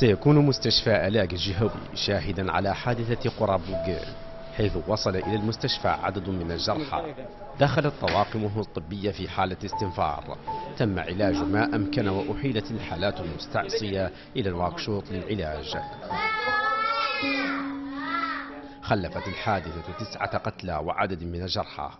سيكون مستشفى ألاق الجهوي شاهدا على حادثة قرى بوغير حيث وصل إلى المستشفى عدد من الجرحى. دخلت طواقمه الطبية في حالة استنفار. تم علاج ما أمكن وأحيلت الحالات المستعصية إلى الواكشوط للعلاج. خلفت الحادثة تسعة قتلى وعدد من الجرحى.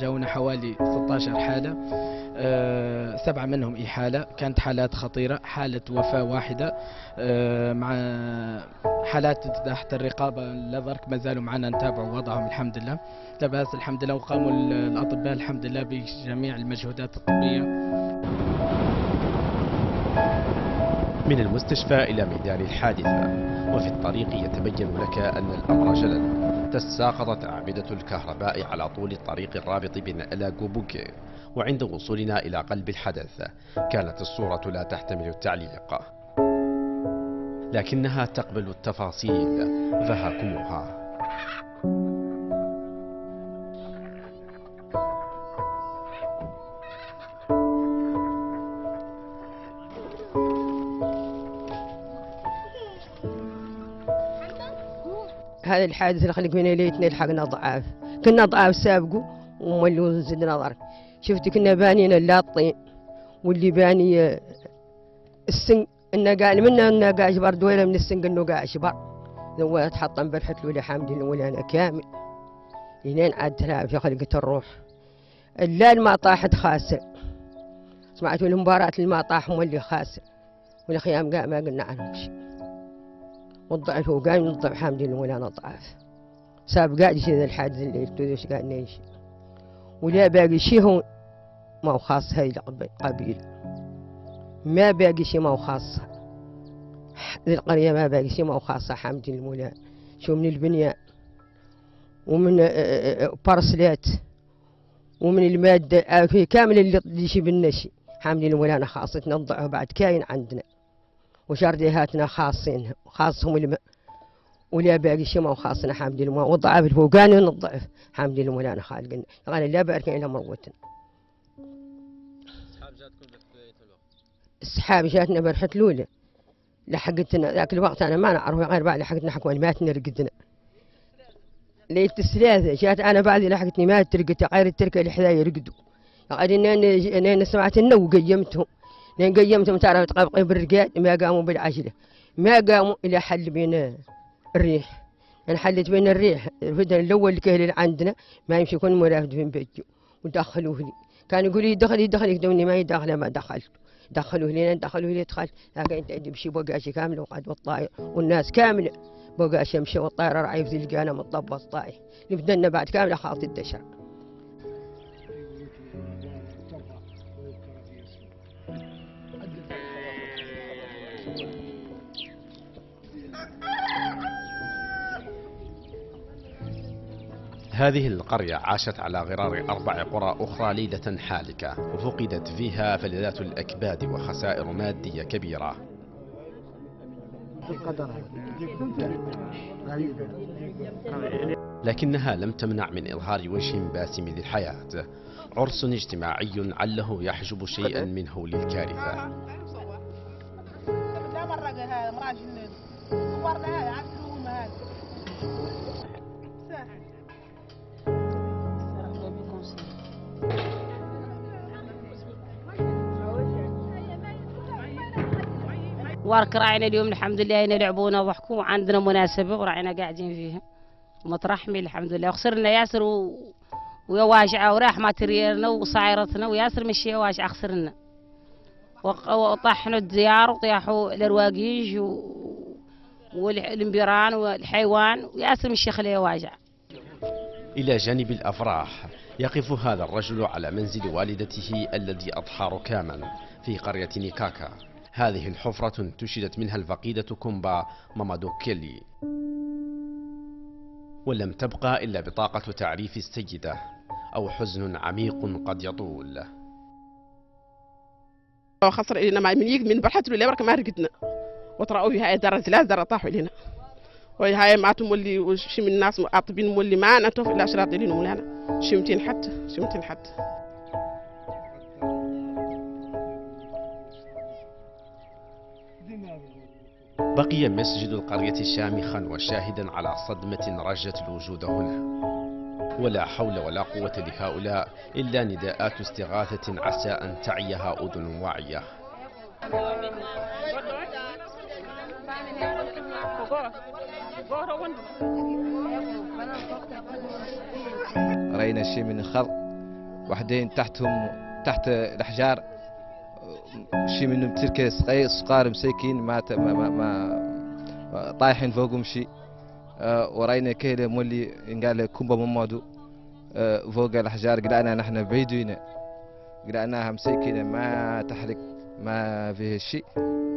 جاونا حوالي 16 حالة آه، سبعة منهم إحالة كانت حالات خطيرة حالة وفاة واحدة آه، مع حالات تحت الرقابة لذرك ما زالوا معنا نتابع وضعهم الحمد لله. لا الحمد لله وقاموا ال- الأطباء الحمد لله بجميع المجهودات الطبية. من المستشفى إلى ميدان الحادثة. وفي الطريق يتبين لك أن الأمر جلل تساقطت أعمدة الكهرباء على طول الطريق الرابط بين ألاق وبوكي وعند وصولنا إلى قلب الحدث كانت الصورة لا تحتمل التعليق. لكنها تقبل التفاصيل. فهاكمها هذا الحادث اللي خلق من ليتنا لحقنا ضعاف. كنا ضعاف سابقوا وملوا زدنا ضرب شفت كنا بانينا اللاطين واللي باني السن إنه قال منا إنه قاعد برد ولا من السن إنه قاعد شبر ذو تحطم برحت حمد لله ولا أنا كامل. لين عاد تلعب في خلقة الروح. الليل ما طاحت خاسر. سمعتوا المباراة اللي ما طاح هم اللي خاسر. والخيام قاع ما قلنا عنهم شيء. والضعف هو قايم الضعف حامد لله ولا أنا ضعف ساب قاعد ذا الحادث اللي يفتوش قاعد نيشي ولا باقي شي هو ما هو خاص هاي القبيلة ما باقي شي ما هو خاصة ذي القرية ما باقي شي ما هو خاصة حامد المولى شو من البنيان ومن آه، آه، آه، بارسلات ومن المادة في كامل اللي يجي بالنشي حامد المولى أنا خاصتنا الضعف بعد كاين عندنا. وشرديهاتنا خاصين خاصهم الم... ولا باقي شيء ما هو خاصنا حامد لله والضعف الفوقاني الضعف حامد لله ولا خالقنا قال لا بارك إلا مروتنا السحاب جاتنا برحة لولة لحقتنا ذاك الوقت أنا ما نعرف غير بعد لحقتنا حكوا ماتنا رقدنا ليلة الثلاثة جات أنا بعد لحقتني ما ترقت غير التركة اللي حذايا يرقدوا. قال اني اني سمعت النو قيمتهم. لين قيمتهم تعرف تقبقي بالرقاد ما قاموا بالعجلة ما قاموا إلى حل بين الريح. أنا حلت بين الريح. الفدن الأول اللي كان عندنا ما يمشي يكون مرافد بين بيتي. ودخلوه لي. كان يقول لي دخلي دخلي يقدمني ما يدخل ما دخلت. دخلوه لي دخلوه لي دخلت. لكن أنت بشي بقاشي كامله وقعد والطائر والناس كاملة بقاشي يمشي والطائر راعي في القانا مطبص طايح نبدلنا بعد كاملة خاطي الدشر. هذه القرية عاشت على غرار أربع قرى أخرى ليلة حالكة وفقدت فيها فلذات الأكباد وخسائر مادية كبيرة. لكنها لم تمنع من إظهار وجه باسم للحياة عرس اجتماعي عله يحجب شيئا من هول الكارثة وارك راعينا اليوم الحمد لله يلعبونا وضحكوا عندنا مناسبة وراعينا قاعدين فيها. مترحمي الحمد لله وخسرنا ياسر و... ويا واجعة وراح ماتريالنا وصايرتنا وياسر مشي واجعة خسرنا. وطاحنا الديار وطيحوا الرواقيج و... والامبيران والحيوان. وياسر مشي خليه واجع إلى جانب الأفراح يقف هذا الرجل على منزل والدته الذي أضحى ركاما في قرية نيكاكا. هذه الحفرة تشدت منها الفقيدة كومبا مامادوكيلي ولم تبقى إلا بطاقة تعريف السيدة أو حزن عميق قد يطول. خسر إلينا ما من يك من برحت له برك ما رقدنا. وترى في هاي درة ثلاث درة طاحوا إلينا. وهي هاي ما تمولي وشي من الناس عاطبين مولي ما أنا توف إلا أشراط إلينا مولانا شمتين حتى شمتين حتى. بقي مسجد القرية شامخا وشاهدا على صدمة رجت الوجود هنا. ولا حول ولا قوة لهؤلاء إلا نداءات استغاثة عسى أن تعيها أذن واعية. رأينا شيء من الخض وحدين تحتهم تحت الأحجار. شيء منهم تركة صغير صغار مساكين ما ما, ما, ما طايحين فوقهم شيء آه، ورأينا كيلة مولي قال كومبا ممادو آه، فوق الأحجار قلنا نحن بعيدين. قلناها مساكين ما تحرك ما فيه شيء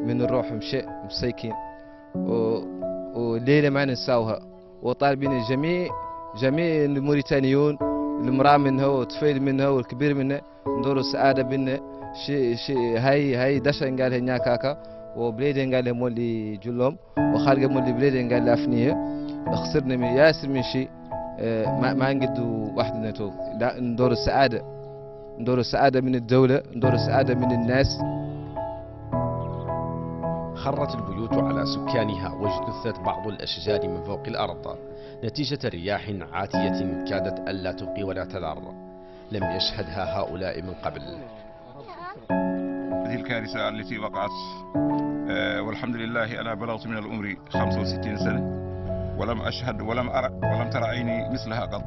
من الروح مشي مساكين. وليلة ما ننساوها. وطالبين الجميع جميع الموريتانيون المرأة منها والطفيل منها والكبير منها ندور السعادة بنا شي شي هاي هاي دشا قال هنا كاكا وبليدين قال مولي جلوم وخارج مولي بليدين قال أفنية خسرنا من ياسر من آه، ما ما نقدو وحدنا تو لا ندور السعادة ندور السعادة من الدولة ندور السعادة من الناس خرت البيوت على سكانها واجتثت بعض الأشجار من فوق الأرض. نتيجة رياح عاتية كادت ألا تبقي ولا تذر. لم يشهدها هؤلاء من قبل. الكارثة التي وقعت. آه، والحمد لله أنا بلغت من العمر 65 سنة ولم أشهد ولم أرى ولم ترى عيني مثلها قط.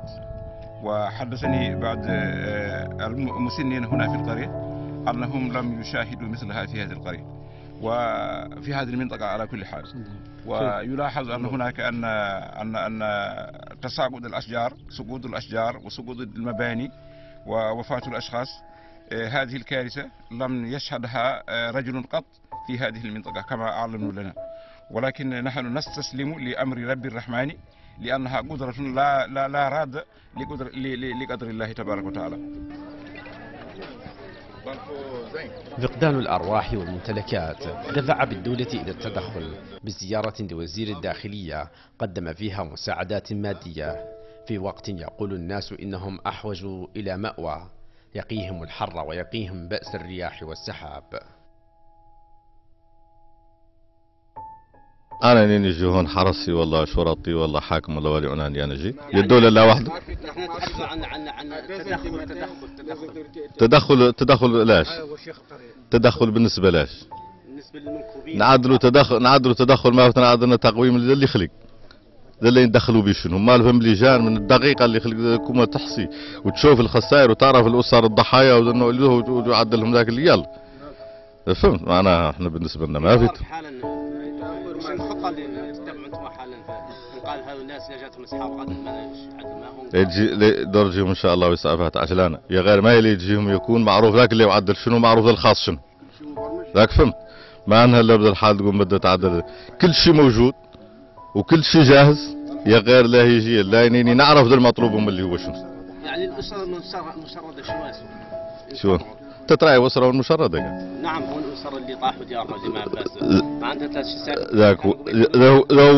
وحدثني بعض آه، المسنين هنا في القرية أنهم لم يشاهدوا مثلها في هذه القرية. وفي هذه المنطقة على كل حال. ويلاحظ أن هناك أن أن أن تساقط الأشجار سقوط الأشجار وسقوط المباني ووفاة الأشخاص. هذه الكارثة لم يشهدها آه، رجل قط في هذه المنطقة كما أعلنوا لنا. ولكن نحن نستسلم لأمر رب الرحمن لأنها قدرة لا لا لا راد لقدر لقدر الله تبارك وتعالى. فقدان الأرواح والممتلكات دفع بالدولة إلى التدخل بزيارة لوزير الداخلية قدم فيها مساعدات مادية. في وقت يقول الناس إنهم أحوجوا إلى مأوى. يقيهم الحر ويقيهم بأس الرياح والسحاب. أنا نيني جي هون حرسي والله شرطي والله حاكم والله ولي عناني أنا جي يا الدولة لا وحده عن عن عن تدخل تدخل تدخل. تدخل تدخل لاش تدخل بالنسبة لاش بالنسبة للمنكوبين. نعدلوا تدخل نعدلوا تدخل ما نعدلنا تقويم اللي يخلق. ده اللي يدخلوا بيه شنو؟ ما لهم لجان من الدقيقة اللي يخلق كوما تحصي وتشوف الخسائر وتعرف الأسر الضحايا اللي ويعدلهم ذاك اللي يلا. فهمت؟ معناها إحنا بالنسبة لنا ما في اللي قال هذول الناس اللي جاتهم اصحاب عدد ما لي- درجهم إن شاء الله ويسعفها عجلانة يا غير ما يلي يجيهم يكون معروف ذاك اللي يعدل شنو؟ معروف الخاص شنو؟ ذاك فهمت؟ ما انها إلا بدل الحال تقوم بدها تعدل. كل شيء موجود. وكل شيء جاهز. يا غير لا يجي لا ينيني نعرف ذا المطلوب من اللي هو شنو. يعني الأسرة المشردة المشردة شو اسمه؟ شو؟ تتراعي وسرة والمشردة يعني. نعم هو الاسر اللي طاحوا ديارهم زي ما عباس ما عندها ثلاث شسات ذاك هو-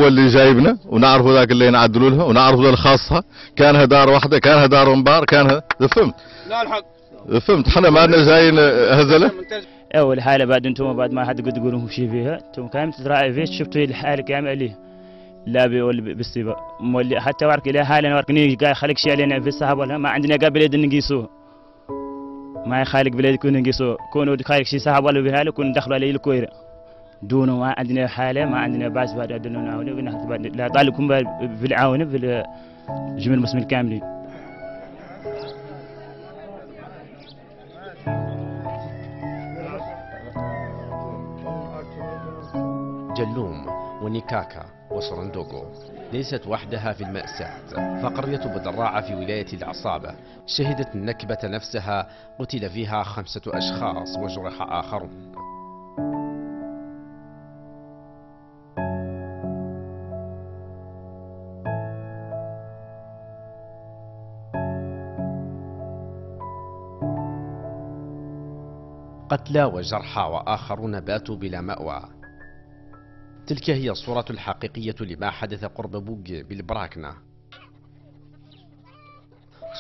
اللي جايبنا ونعرف ذاك اللي نعدلوا لها ونعرف ذا الخاصها كانها دار واحدة كانها دار مبار كانها ذا فهمت؟ لا الحق. ذا فهمت؟ إحنا ما لنا جايين هزلة. أول حالة بعد أنتم بعد ما حد قد يقولوا شيء فيها أنتم كان تراعي فيه شفتوا الحالة كاملة ليه لا بي ولا بالسيبا مولي حتى ورك إلى حاله ورك. نيجي قال خليك شيء علينا في الصحاب ولا ما عندنا قبل يد نقيسوه ما يخالق بلاد يكون نقيسوه كونوا خالق شيء صحاب ولا بهاله كون دخلوا عليه الكويرة. دونه ما عندنا حالة ما عندنا باس بعد عندنا نعاونه لا طالكم في العاونة في جميع المسلمين الكاملين. جلوم ونيكاكا وسرندوغو ليست وحدها في المأساة. فقرية بدراعة في ولاية العصابة. شهدت النكبة نفسها. قتل فيها خمسة أشخاص وجرح آخرون. قتلى وجرحى وآخرون باتوا بلا مأوى. تلك هي الصورة الحقيقية لما حدث قرب بوغ بالبراكنة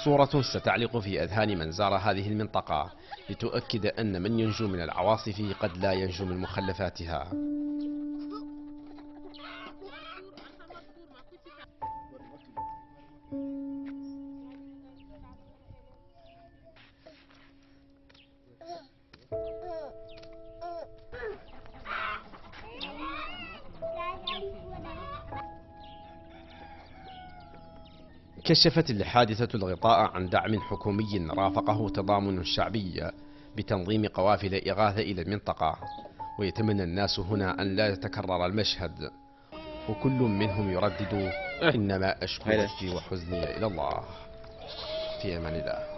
صورة ستعلق في أذهان من زار هذه المنطقة لتؤكد أن من ينجو من العواصف قد لا ينجو من مخلفاتها. كشفت الحادثة الغطاء عن دعم حكومي رافقه تضامن شعبي بتنظيم قوافل إغاثة إلى المنطقة. ويتمنى الناس هنا أن لا يتكرر المشهد. وكل منهم يردد إنما أشكو بثي وحزني إلى الله. في أمان الله.